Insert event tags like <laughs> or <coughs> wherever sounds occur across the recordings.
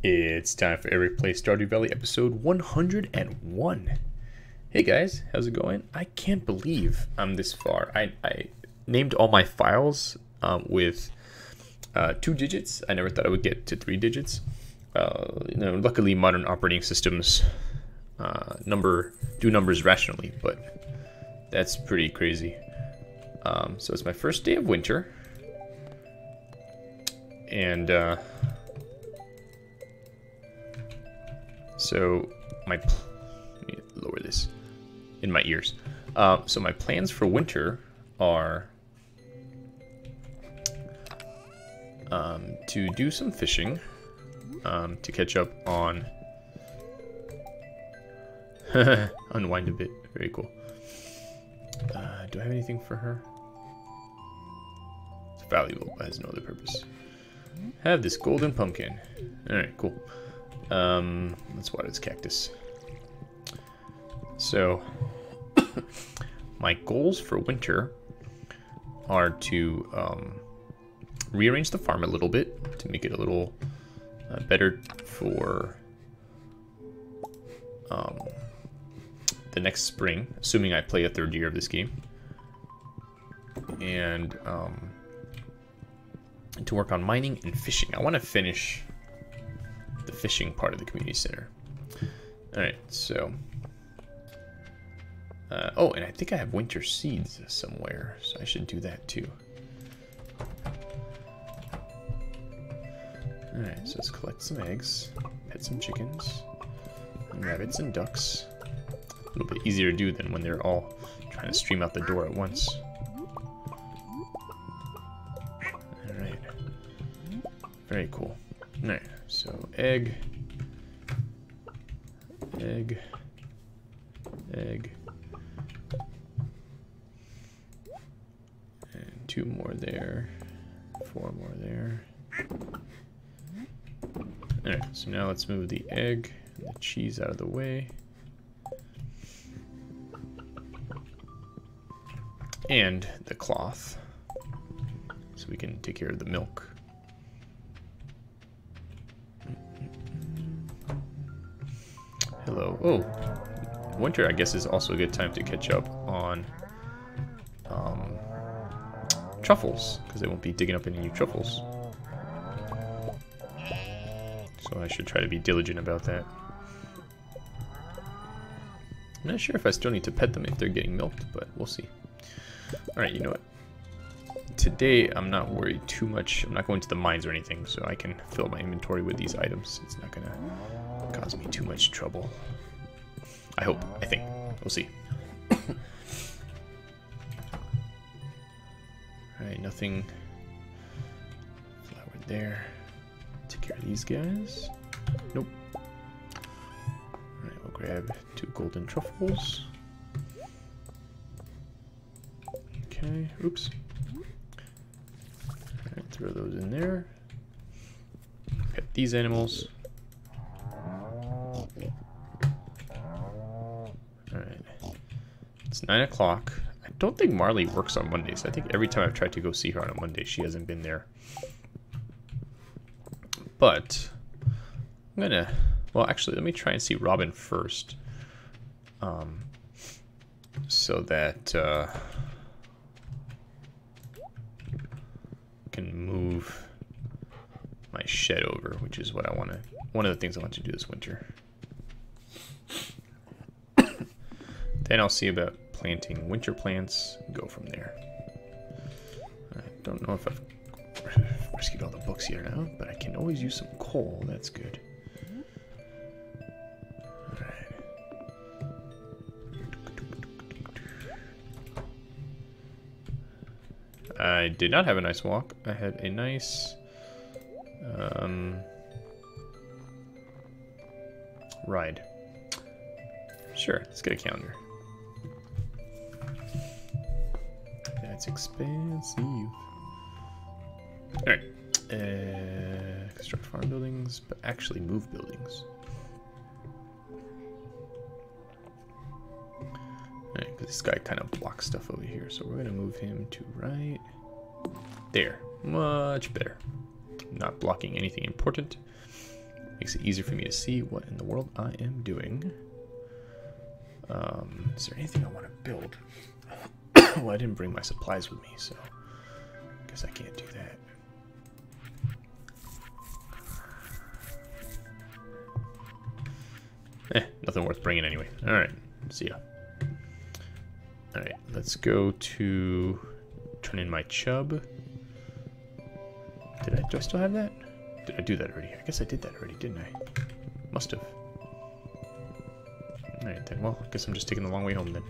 It's time for Eric Plays Stardew Valley episode 101. Hey guys, how's it going? I can't believe I'm this far. I, I named all my files um, with uh, two digits. I never thought I would get to three digits. Uh, you know, luckily, modern operating systems uh, number do numbers rationally, but that's pretty crazy. Um, so it's my first day of winter, and So my lower this in my ears. Uh, so my plans for winter are um, to do some fishing um, to catch up on <laughs> unwind a bit. Very cool. Uh, do I have anything for her? It's valuable, but has no other purpose. Have this golden pumpkin. Alright, cool. Um, let's water this cactus. So, <coughs> my goals for winter are to um, rearrange the farm a little bit to make it a little uh, better for um, the next spring, assuming I play a third year of this game. And um, to work on mining and fishing. I want to finish fishing part of the community center. Alright, so... Uh, oh, and I think I have winter seeds somewhere, so I should do that too. Alright, so let's collect some eggs, pet some chickens, and rabbits and ducks. A little bit easier to do than when they're all trying to stream out the door at once. Alright. Very cool. Egg, egg, egg, and two more there, four more there. Alright, so now let's move the egg and the cheese out of the way. And the cloth, so we can take care of the milk. Hello. Oh, winter, I guess, is also a good time to catch up on um, truffles, because they won't be digging up any new truffles. So I should try to be diligent about that. I'm not sure if I still need to pet them if they're getting milked, but we'll see. Alright, you know what? Today, I'm not worried too much. I'm not going to the mines or anything, so I can fill my inventory with these items. It's not to cause me too much trouble. I hope. I think. We'll see. <coughs> Alright, nothing. Flower there. Take care of these guys. Nope. Alright, we'll grab two golden truffles. Okay, oops. Alright, throw those in there. Pet these animals. It's 9 o'clock. I don't think Marnie works on Mondays. I think every time I've tried to go see her on a Monday, she hasn't been there. But, I'm gonna... Well, actually, let me try and see Robin first. Um, so that... Uh, can move my shed over, which is what I want to... One of the things I want to do this winter. <coughs> then I'll see about planting winter plants, go from there. I don't know if I've rescued all the books here now, but I can always use some coal, that's good. I did not have a nice walk. I had a nice um, ride. Sure, let's get a calendar. That's expensive. Alright. Uh, construct farm buildings, but actually move buildings. Alright, because this guy kind of blocks stuff over here, so we're going to move him to right there. Much better. Not blocking anything important. Makes it easier for me to see what in the world I am doing. Um, is there anything I want to build? <laughs> well, I didn't bring my supplies with me, so I guess I can't do that. Eh, nothing worth bringing anyway. Alright, see ya. Alright, let's go to turn in my chub. Did I, do I still have that? Did I do that already? I guess I did that already, didn't I? Must have. Alright then, well, I guess I'm just taking the long way home then.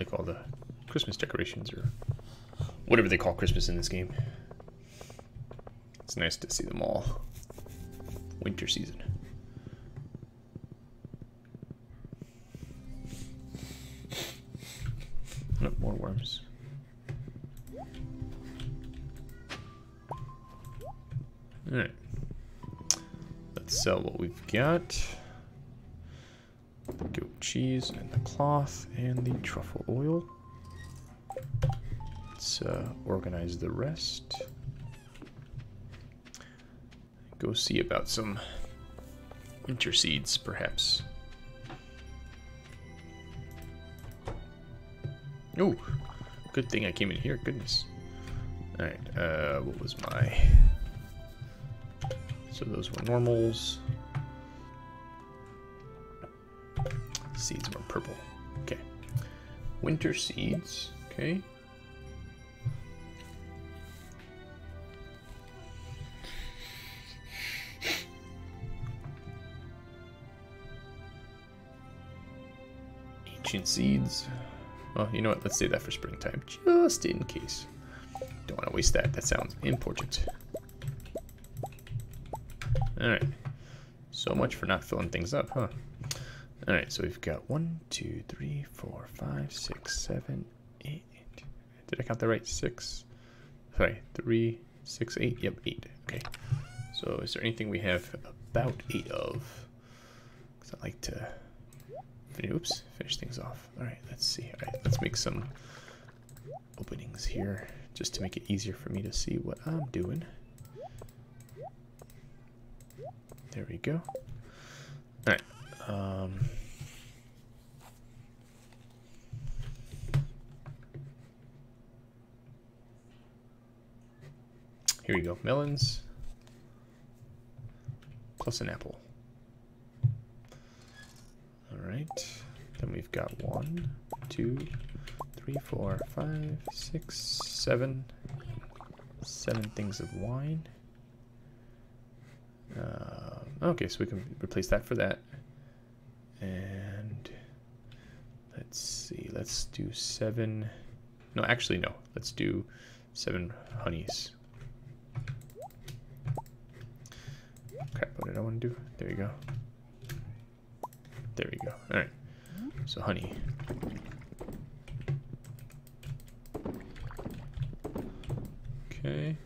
Like all the Christmas decorations or whatever they call Christmas in this game. It's nice to see them all. Winter season. More worms. Alright. Let's sell what we've got. Cheese and the cloth and the truffle oil. Let's uh, organize the rest. Go see about some winter seeds, perhaps. Oh, good thing I came in here. Goodness. Alright, uh, what was my... So those were normals. Seeds were purple. Okay. Winter seeds. Okay. Ancient seeds. Well, you know what? Let's save that for springtime, just in case. Don't want to waste that. That sounds important. Alright. So much for not filling things up, huh? Alright, so we've got one, two, three, four, five, six, seven, eight. Did I count that right? Six. Sorry, three, six, eight. Yep, eight. Okay. So is there anything we have about eight of? Because I like to oops, finish things off. Alright, let's see. Alright, let's make some openings here just to make it easier for me to see what I'm doing. There we go. Um, here we go. Melons plus an apple. Alright. Then we've got one, two, three, four, five, six, seven, seven things of wine. Uh, okay, so we can replace that for that. And let's see, let's do seven. No, actually, no. Let's do seven honeys. Crap, what did I want to do? There you go. There we go. All right. So honey. Okay.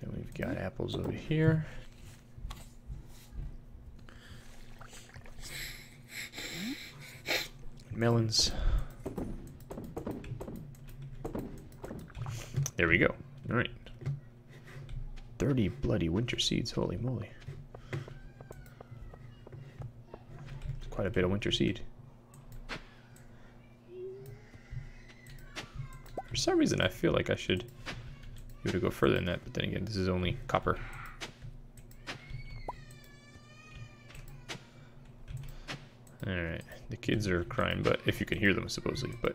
Then we've got apples over here. Melons. There we go. All right. 30 bloody winter seeds. Holy moly. It's quite a bit of winter seed. For some reason, I feel like I should be able to go further than that, but then again, this is only copper. Alright, the kids are crying, but if you can hear them, supposedly, but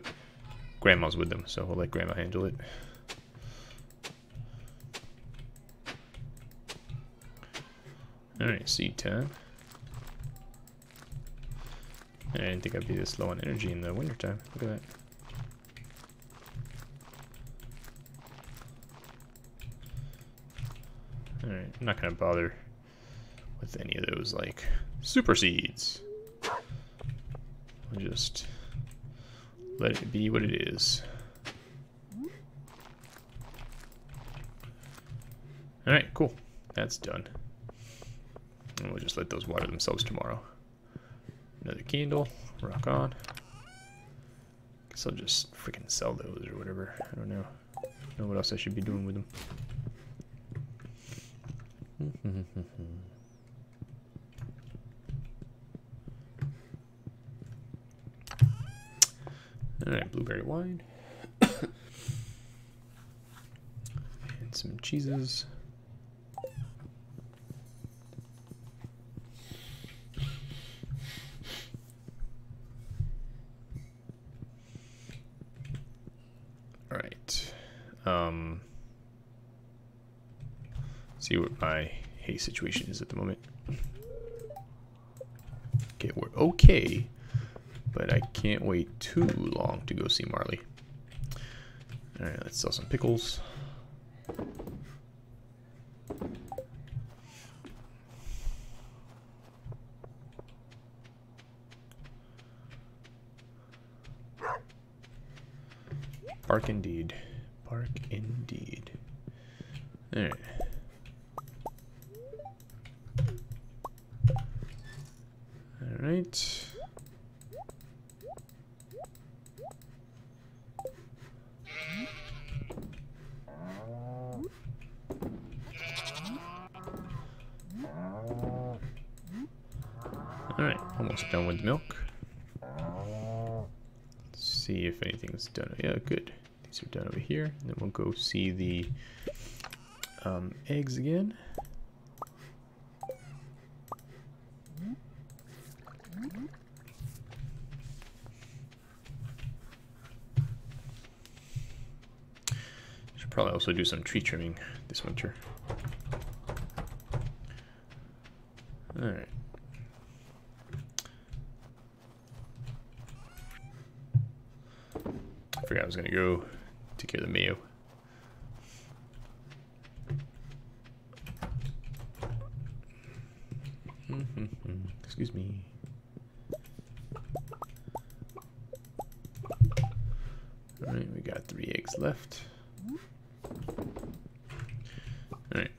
grandma's with them, so we'll let grandma handle it. Alright, seed time. I didn't think I'd be this low on energy in the wintertime. Look at that. Alright, I'm not gonna bother with any of those like super seeds. Just let it be what it is. Alright, cool. That's done. And we'll just let those water themselves tomorrow. Another candle. rock on. Guess I'll just freaking sell those or whatever. I don't know. I don't know what else I should be doing with them. <laughs> Alright, blueberry wine. <coughs> and some cheeses. Alright. Um, see what my hay situation is at the moment. Okay, we're okay, but I can't wait too long to go see Marnie. Alright, let's sell some pickles. Bark indeed. Bark indeed. Alright. Alright. Alright, almost done with milk. Let's see if anything's done. Yeah, good. These are done over here. And then we'll go see the um, eggs again. Should probably also do some tree trimming this winter. Alright. I forgot I was gonna go take care of the mayo. <laughs> Excuse me. Alright, we got three eggs left. Alright.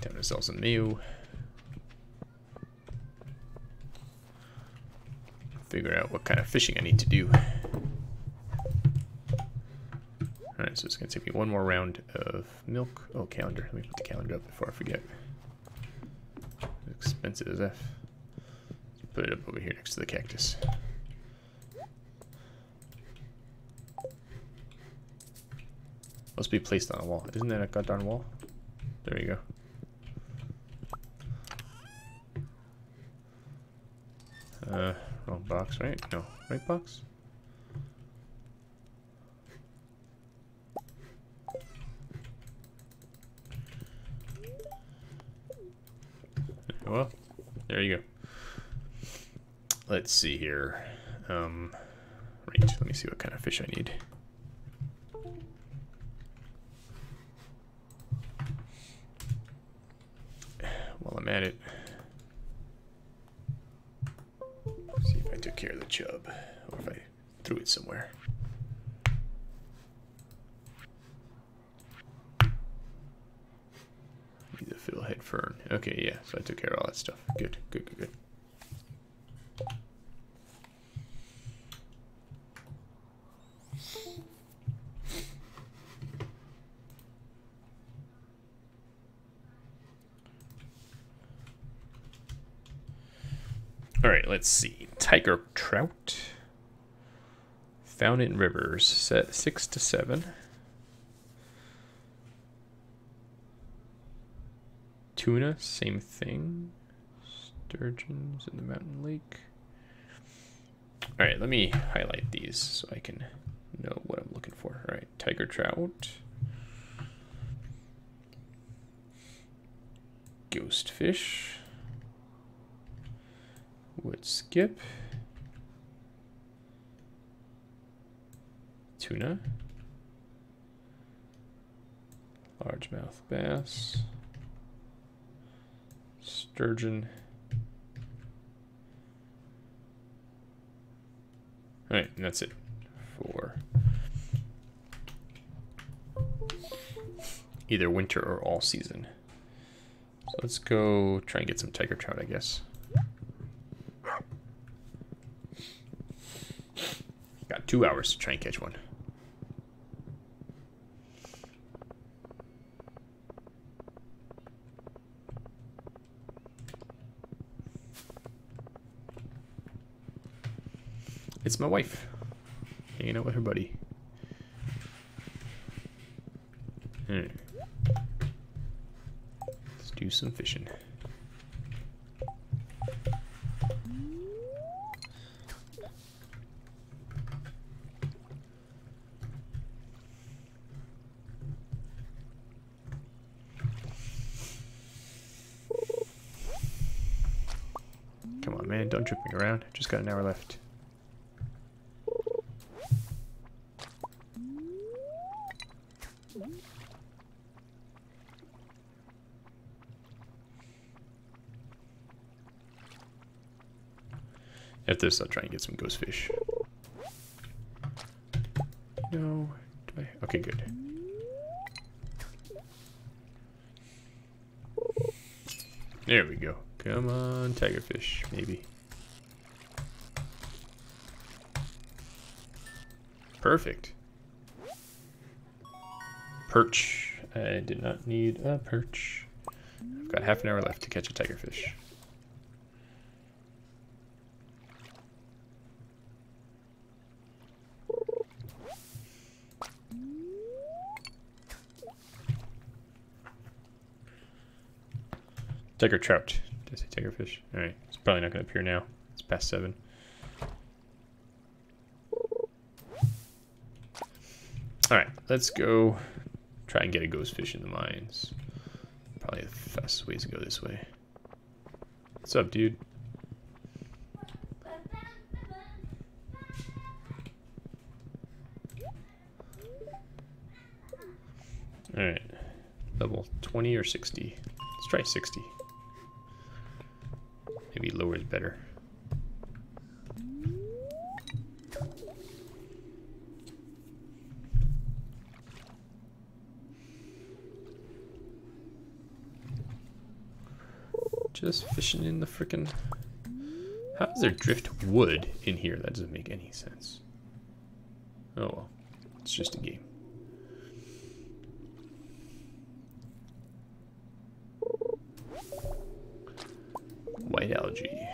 Time to sell some mayo. Figure out kind of fishing I need to do. Alright, so it's going to take me one more round of milk. Oh, calendar. Let me put the calendar up before I forget. expensive as F. Put it up over here next to the cactus. Must be placed on a wall. Isn't that a goddamn wall? There you go. Uh, wrong box, right? No, right box? Well, there you go. Let's see here. Um, right, let me see what kind of fish I need. Fern. Okay, yeah, so I took care of all that stuff. Good, good, good, good. All right, let's see. Tiger trout. Found in rivers, set six to seven. Tuna, same thing. Sturgeons in the mountain lake. All right, let me highlight these so I can know what I'm looking for. All right, tiger trout. Ghost fish. Wood skip. Tuna. Largemouth bass. Sturgeon. Alright, and that's it for either winter or all season. So let's go try and get some tiger trout, I guess. Got two hours to try and catch one. It's my wife. Hanging out with her buddy. Hmm. Let's do some fishing. Come on, man, don't trip me around. Just got an hour left. If this, I'll try and get some ghost fish. No. I? Okay, good. There we go. Come on, tigerfish, maybe. Perfect. Perch. I did not need a perch. I've got half an hour left to catch a tigerfish. Tiger trout. Did I say tiger fish? Alright, it's probably not going to appear now. It's past 7. Alright, let's go try and get a ghost fish in the mines. Probably the fastest way to go this way. What's up, dude? Alright. Level 20 or 60? Let's try 60. Is better. Just fishing in the freaking. How is there drift wood in here? That doesn't make any sense. Oh well, it's just a game. White algae.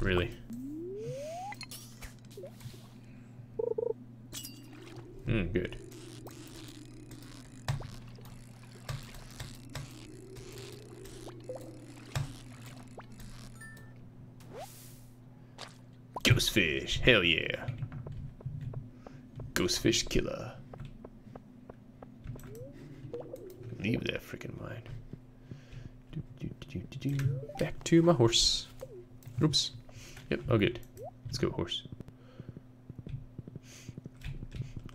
Really? Hmm, good. Ghost fish, hell yeah. Ghost fish killer. Leave that freaking mine. Back to my horse. Oops. Yep, oh good. Let's go, horse.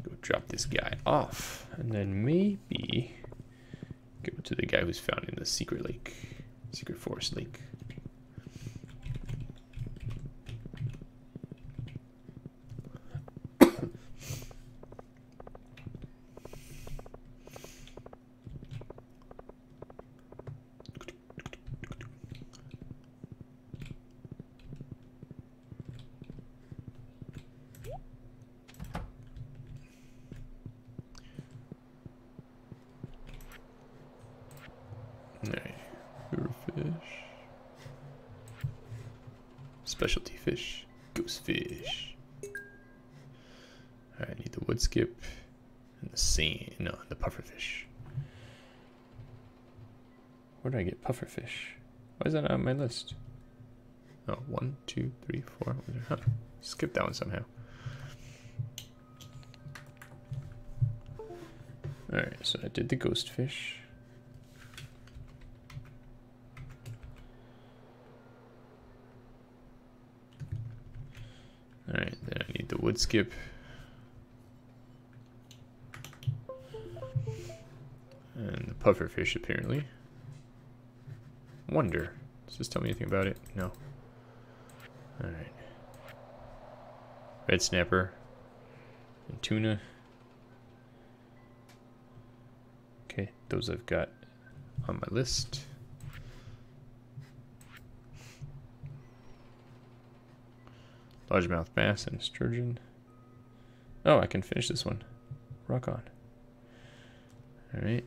Go drop this guy off. And then maybe go to the guy who's found in the secret lake. Secret forest lake. Alright, fish. Specialty fish, ghost fish. Alright, I need the wood skip and the sand. No, the puffer fish. Where do I get puffer fish? Why is that not on my list? Oh, one, two, three, four. Huh. <laughs> Skip that one somehow. Alright, so I did the ghost fish. Alright, then I need the wood skip. And the puffer fish, apparently. Wonder. Does this tell me anything about it? No. Alright. Red snapper. And tuna. Okay, those I've got on my list. Largemouth bass and sturgeon. Oh, I can finish this one. Rock on. Alright.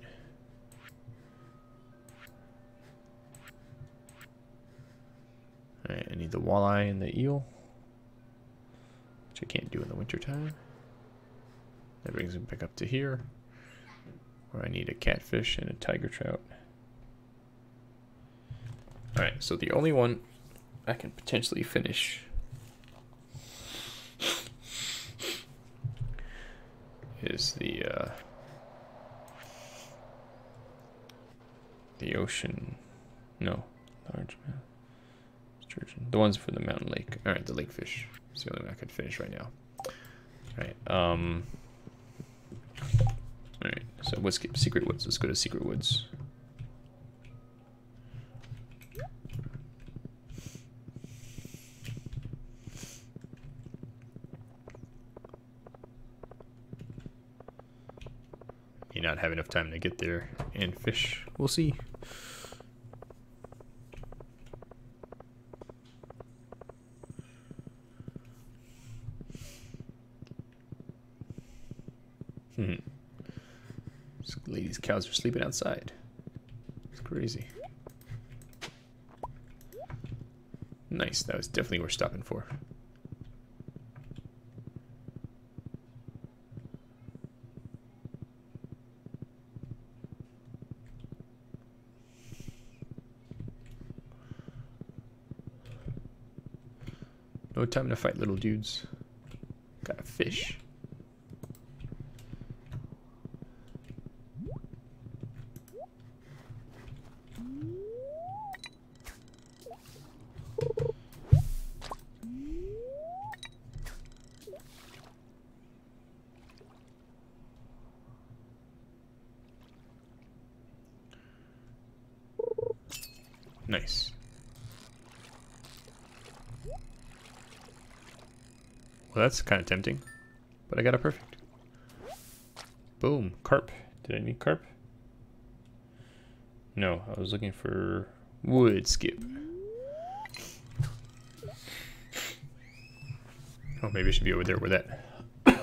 The walleye and the eel. Which I can't do in the wintertime. That brings me back up to here. Where I need a catfish and a tiger trout. Alright, so the only one I can potentially finish is the uh, the ocean. No, large man. Sturgeon. The ones for the mountain lake. All right, the lake fish. It's the only one I could finish right now. All right. Um. All right. So let's get secret woods. Let's go to secret woods. May not have enough time to get there and fish. We'll see. Hmm. These ladies' cows are sleeping outside. It's crazy. Nice. That was definitely worth stopping for. No time to fight little dudes. Got a fish. Nice. Well, that's kind of tempting, but I got it perfect. Boom, carp. Did I need carp? No, I was looking for wood skip. Oh, maybe I should be over there where that, <coughs> where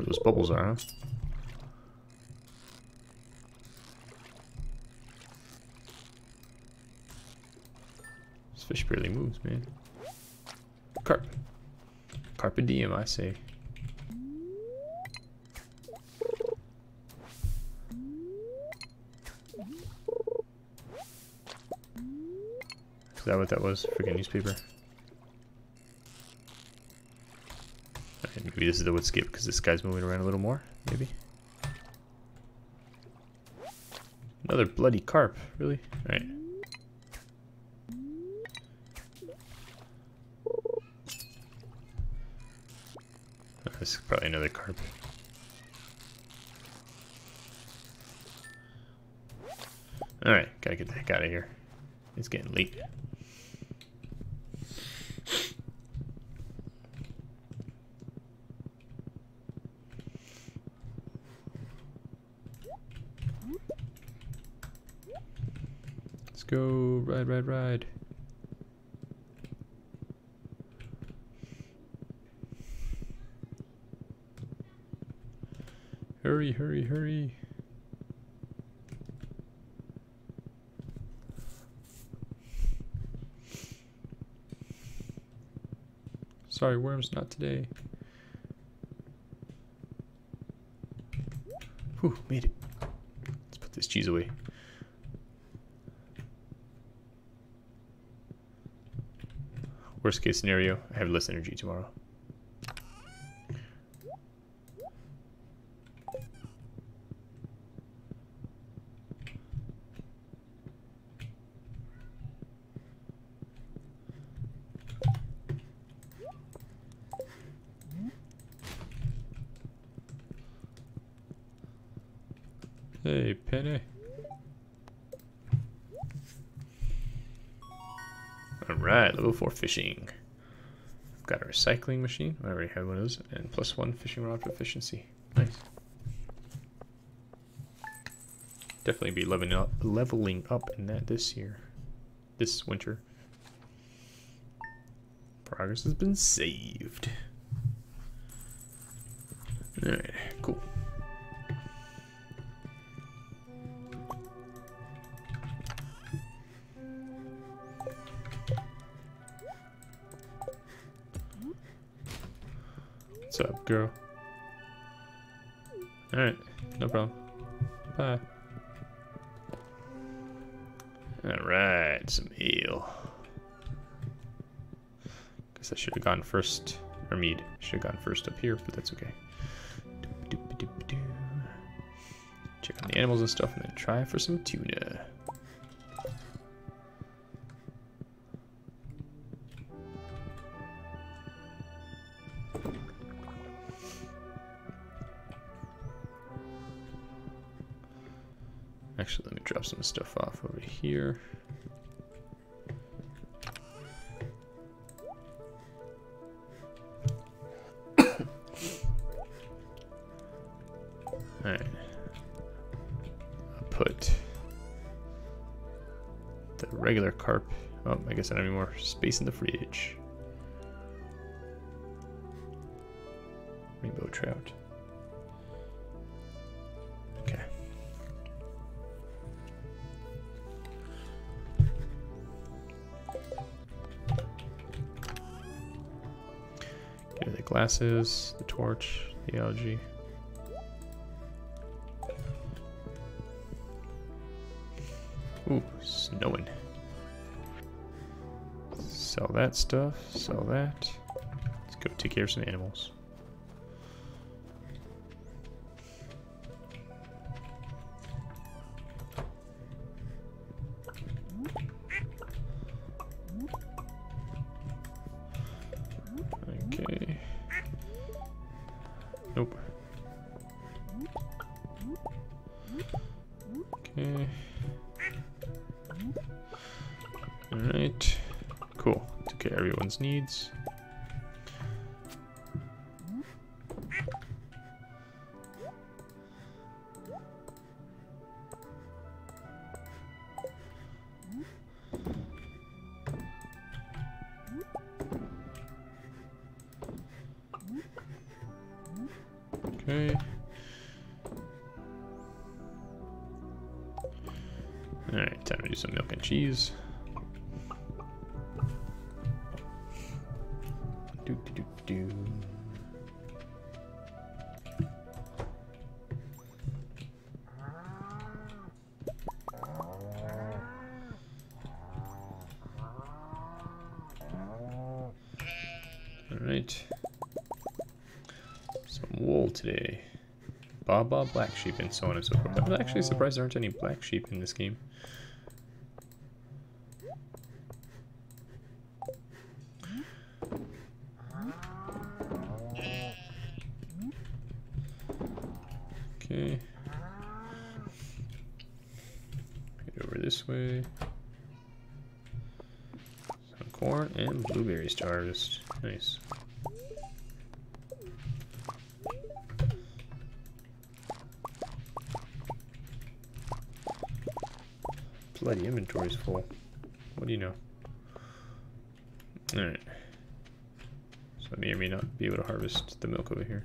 those bubbles are, huh? This fish barely moves, man. Carp. Carpe diem, I say. Is that what that was? Freaking newspaper. Okay, maybe this is the wood skip because this guy's moving around a little more. Maybe. Another bloody carp. Really? Alright. Is probably another carp. Alright, gotta get the heck out of here. It's getting late. Let's go ride, ride, ride. Hurry, hurry. Sorry, worms, not today. Whew, made it. Let's put this cheese away. Worst case scenario, I have less energy tomorrow. Hey, Penny. 4 fishing. I've got a recycling machine. I already have one of those. And plus one fishing rod proficiency. Nice. definitely be leveling up, leveling up in that this year, this winter. Progress has been saved. Gone first, or mead. Should have gone first up here, but that's okay. Check on the animals and stuff, and then try for some tuna. Actually, let me drop some stuff off over here. Carp. Oh, I guess I don't have any more space in the fridge. Rainbow trout. Okay. Get the glasses, the torch, the algae. Ooh, snowing. Sell that stuff, sell that. Let's go take care of some animals. Everyone's needs. Black sheep, and so on and so forth. I'm actually surprised there aren't any black sheep in this game. I may or may not be able to harvest the milk over here.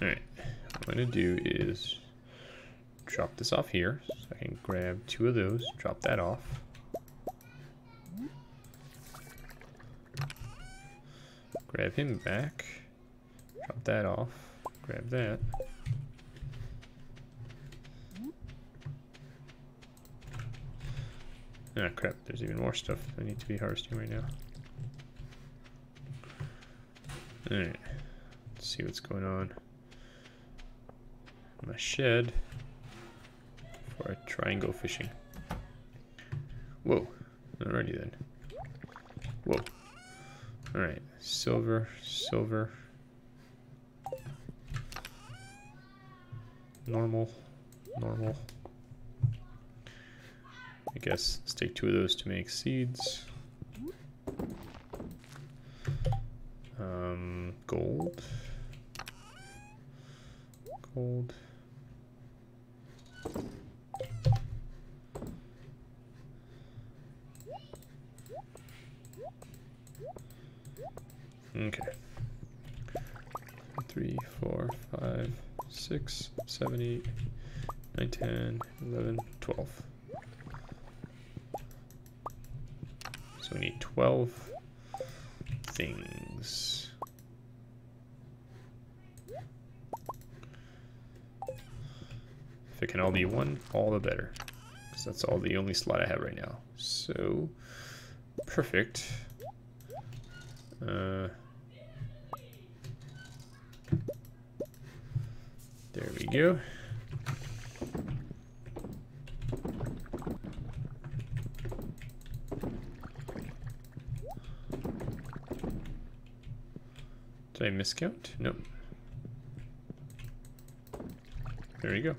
Alright. What I'm going to do is drop this off here. So I can grab two of those, drop that off. Grab him back. Drop that off. Grab that. Ah crap, there's even more stuff I need to be harvesting right now. Alright, let's see what's going on. My shed before I try and go fishing. Whoa, alrighty then. Whoa. Alright, silver, silver. Normal, normal. Guess let's take two of those to make seeds. Um, gold. Gold. Okay. Three, four, five, six, seven, eight, nine, ten, eleven, twelve. So we need twelve things. If it can all be one, all the better. Because that's all the only slot I have right now. So, perfect. Uh, there we go. Did I miscount? Nope. There you go.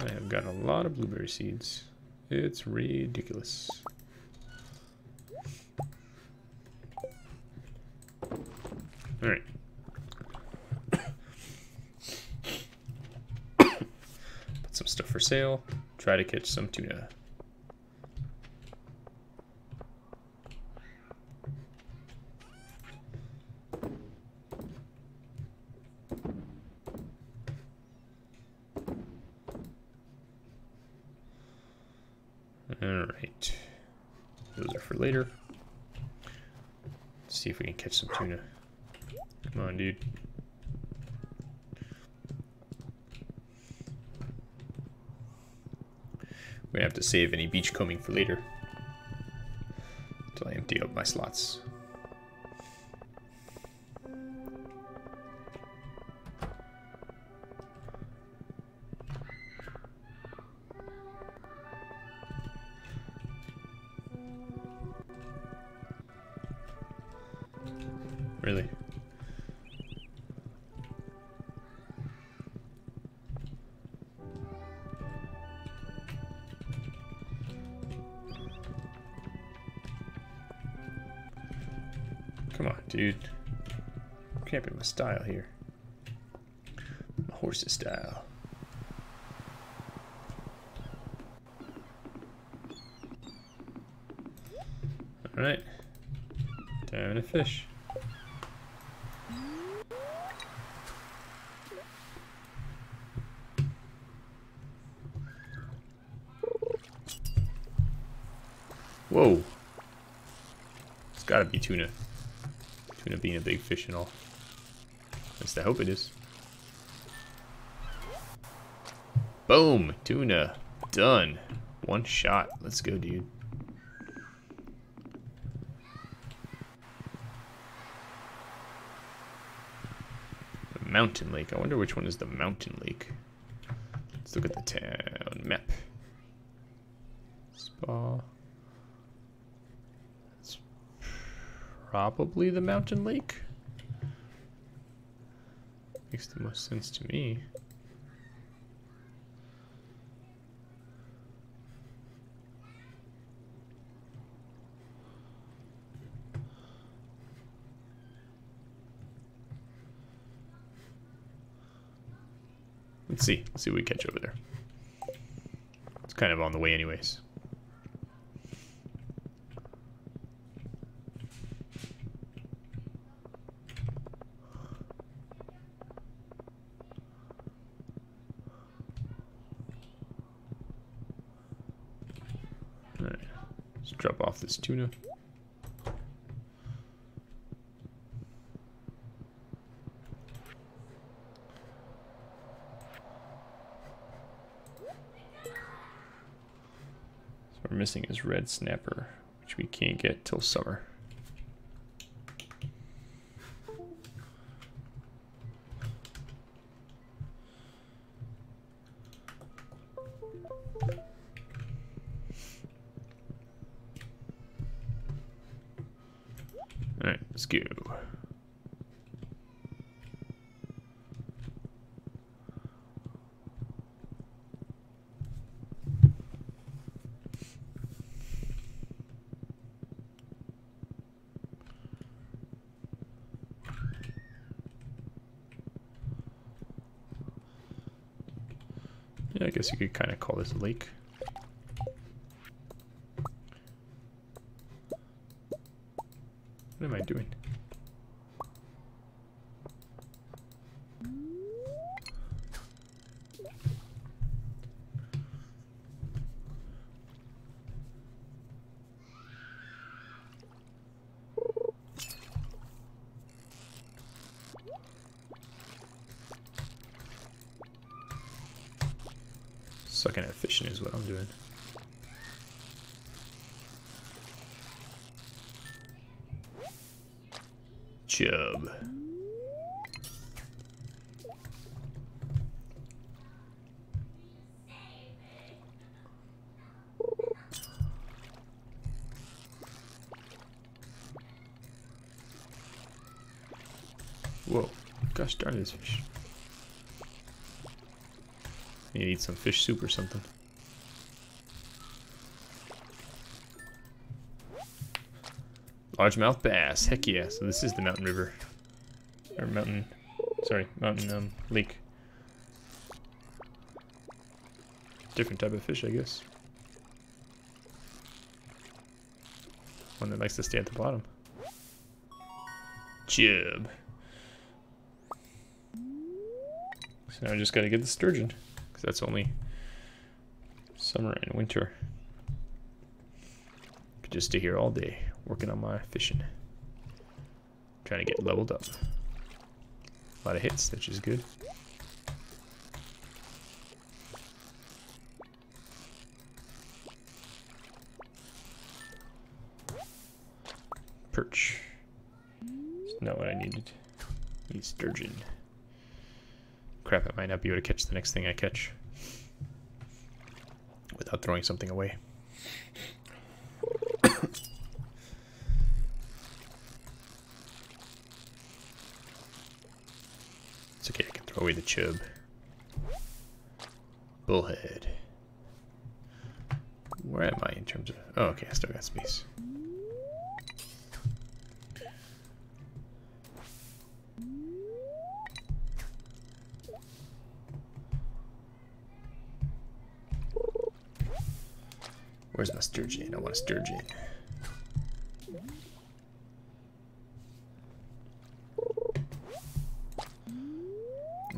I have got a lot of blueberry seeds. It's ridiculous. Alright. <coughs> Put some stuff for sale. Try to catch some tuna. Alright. Those are for later. Let's see if we can catch some tuna. Come on, dude. We're gonna have to save any beachcombing for later. Until I empty out my slots. Style here. Horse's style. Alright. Time to fish. Whoa. It's gotta be tuna. Tuna being a big fish and all. Least I hope it is. Boom! Tuna. Done. One shot. Let's go, dude. The mountain lake. I wonder which one is the mountain lake. Let's look at the town map. Spa. It's probably the mountain lake. Makes the most sense to me. Let's see. Let's see what we catch over there. It's kind of on the way anyways. Alright. Let's drop off this tuna. So we're missing his red snapper, which we can't get till summer. Alright, let's go. Yeah, I guess you could kind of call this a lake. What am I doing? Sucking at fishing is what I'm doing. Chub. Whoa, darn this fish. You need some fish soup or something. Largemouth bass. Heck yeah. So this is the mountain river. Or mountain... Sorry, mountain um, lake. Different type of fish, I guess. One that likes to stay at the bottom. Jib. So now I just gotta get the sturgeon because that's only summer and winter. Could just stay here all day working on my fishing. Trying to get leveled up. A lot of hits, which is good. Perch. That's not what I needed. Need sturgeon. Crap, I might not be able to catch the next thing I catch. Without throwing something away. it's okay, I can throw away the chub. Bullhead. Where am I in terms of... Oh, okay, I still got space. Where's my sturgeon? I want a sturgeon.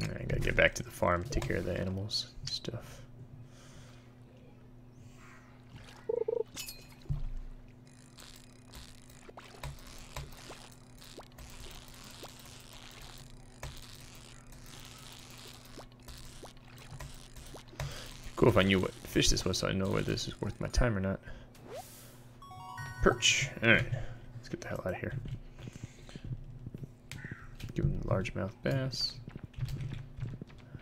I gotta get back to the farm, take care of the animals stuff. Cool if I knew what fish this was so I know whether this is worth my time or not. Perch. Alright. Let's get the hell out of here. Give him the largemouth bass.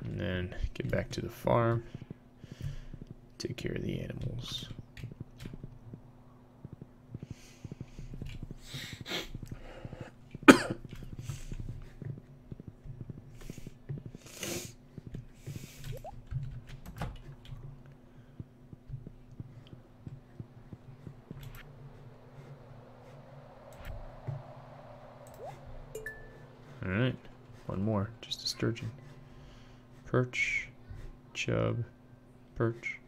And then get back to the farm. Take care of the animals. Alright, one more, just a sturgeon. Perch, chub, perch,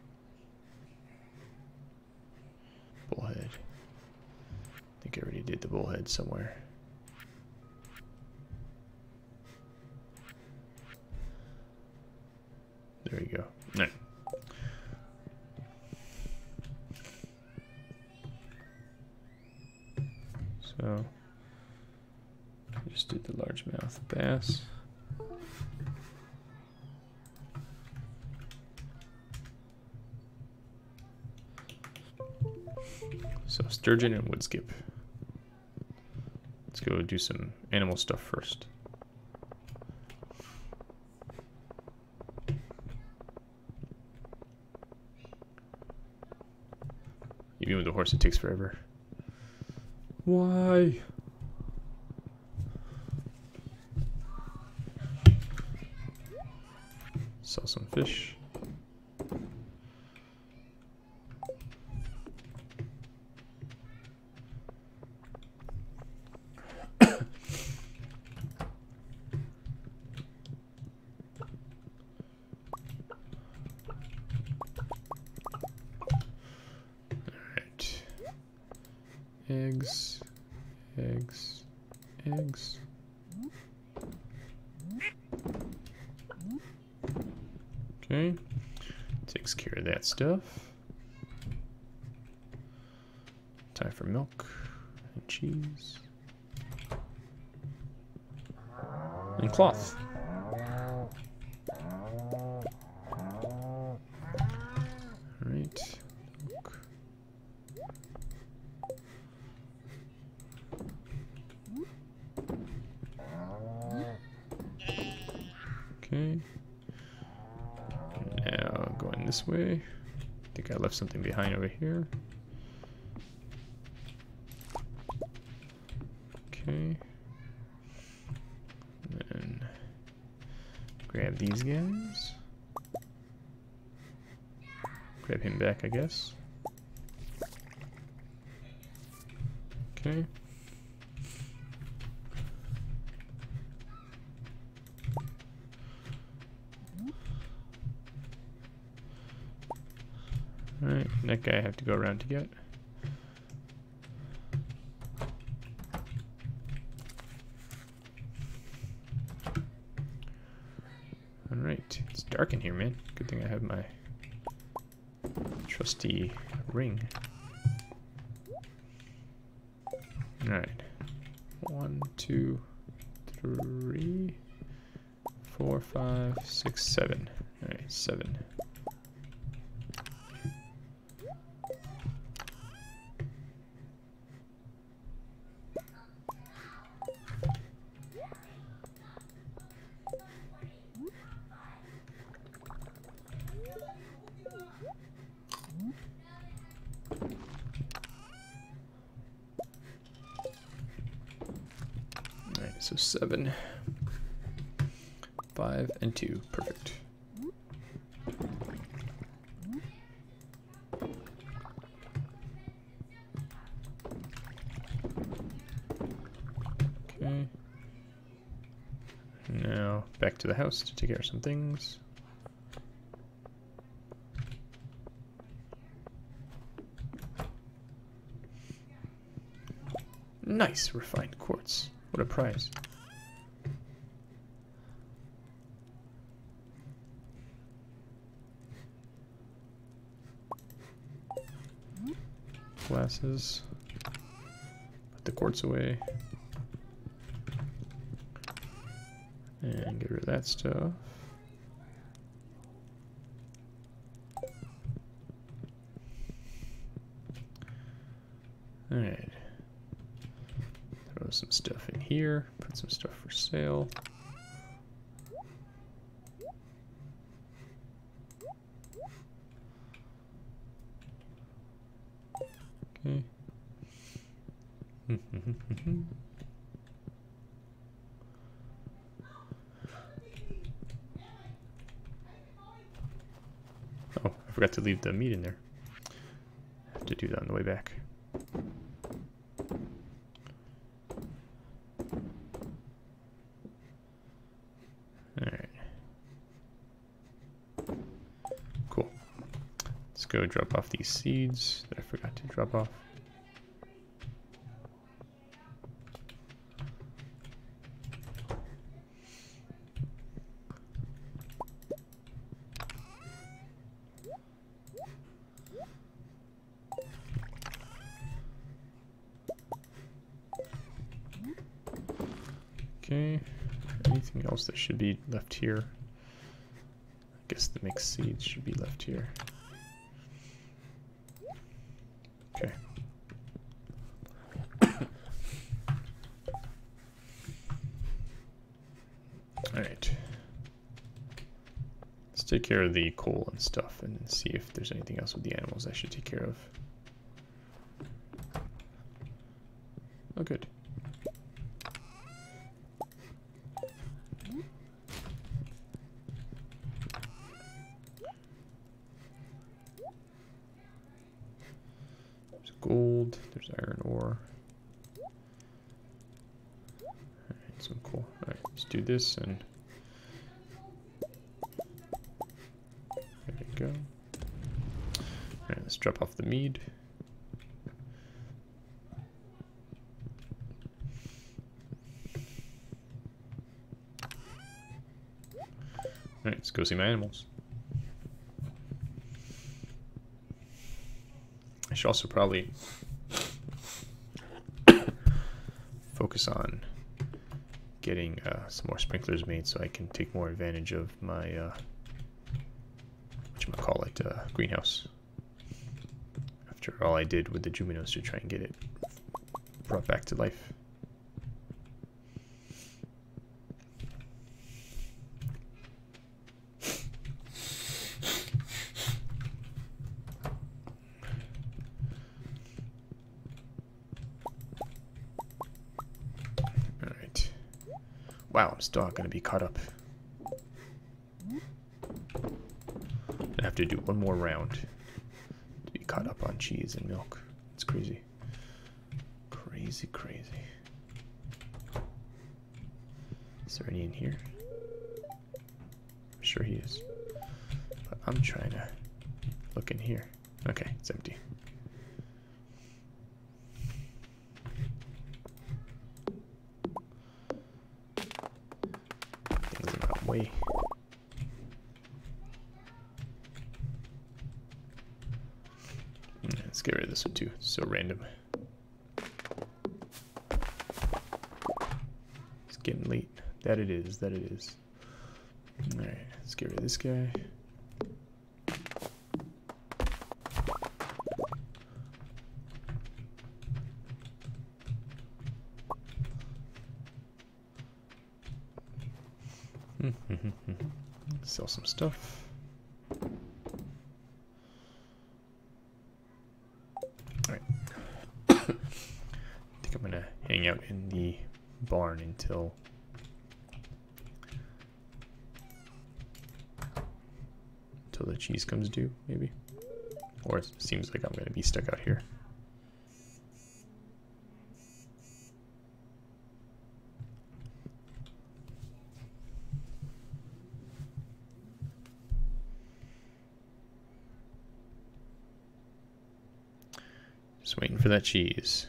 bullhead. I think I already did the bullhead somewhere. There you go. All right. So just did the largemouth bass. So sturgeon and woodskip. Let's go do some animal stuff first. Even with the horse, it takes forever. Why? Sell some fish. eggs, eggs, eggs. Okay, takes care of that stuff. Time for milk and cheese. And cloth. Alright. Milk. Okay. Now going this way. I think I behind over here. Okay. Then grab these guys. Grab him back, I guess. Okay. Alright, that guy I have to go around to get. Alright, it's dark in here, man. Good thing I have my trusty ring. Alright. One, two, three, four, five, six, seven. Alright, seven. Okay. Now back to the house to take care of some things. Nice refined quartz. What a prize. Glasses. Put the quartz away. And get rid of that stuff. Alright. Throw some stuff in here. Put some stuff for sale. Okay. oh, I forgot to leave the meat in there. have to do that on the way back. Alright. Cool. Let's go drop off these seeds that I forgot to drop off. Okay. Anything else that should be left here? I guess the mixed seeds should be left here. Okay. <coughs> Alright. Let's take care of the coal and stuff and see if there's anything else with the animals I should take care of. this and there we go. Let's drop off the mead. Alright, let's go see my animals. I should also probably <coughs> focus on getting uh, some more sprinklers made so I can take more advantage of my uh, call it uh, greenhouse. After all I did with the Junimos to try and get it brought back to life. Alright. Not going to be caught up. I have to do one more round to be caught up on cheese and milk. It's crazy. Crazy, crazy. Is there any in here? I'm sure he is. But I'm trying to look in here. Okay, it's empty. Things in my way. Let's get rid of this one too. It's so random. It's getting late. That it is. That it is. Alright, let's get rid of this guy. <laughs> Sell some stuff. Alright. I think I'm gonna hang out in the barn until until the cheese comes due, maybe. Or it seems like I'm gonna be stuck out here. Just waiting for that cheese.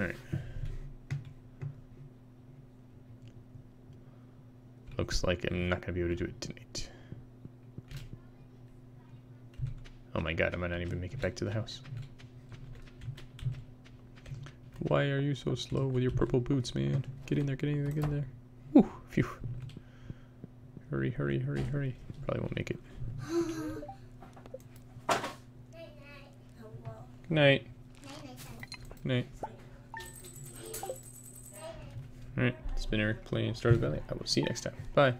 Alright. Looks like I'm not going to be able to do it tonight. Oh my god, I might not even make it back to the house. Why are you so slow with your purple boots, man? Get in there, get in there, get in there. Whew, phew. Hurry, hurry, hurry, hurry. Probably won't make it. Good night. Night. Alright, it's been Eric playing Stardew Valley. I will see you next time. Bye.